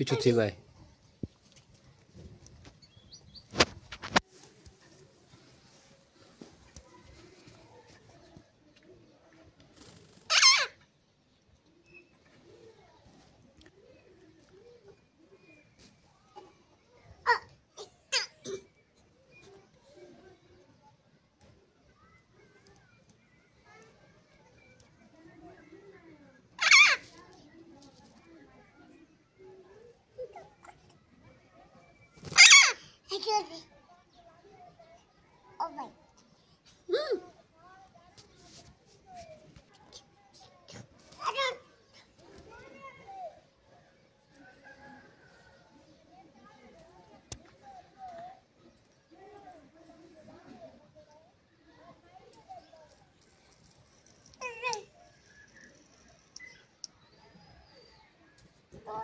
কিছু থি ভাই ભાઈ Oh. I don't. Oh,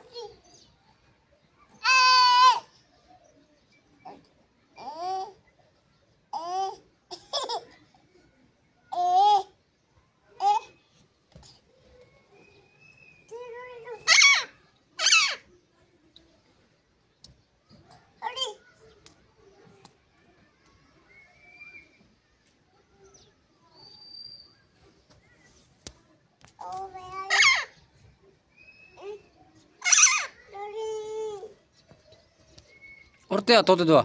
Ortea toate doua.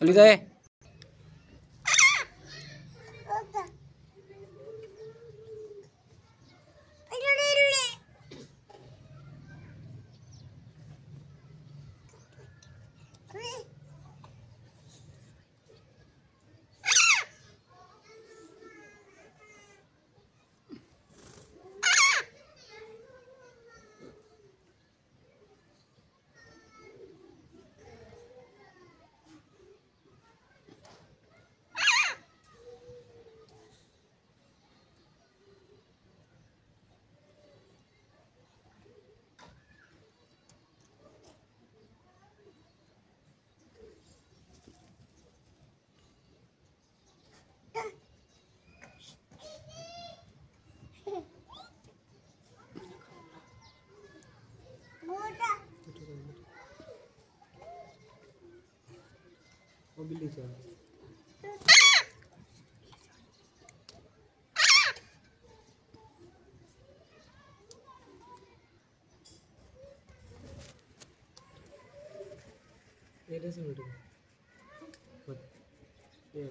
Lida e? Three. वो बिल्ली चाहिए ये कैसे मिटेगा ये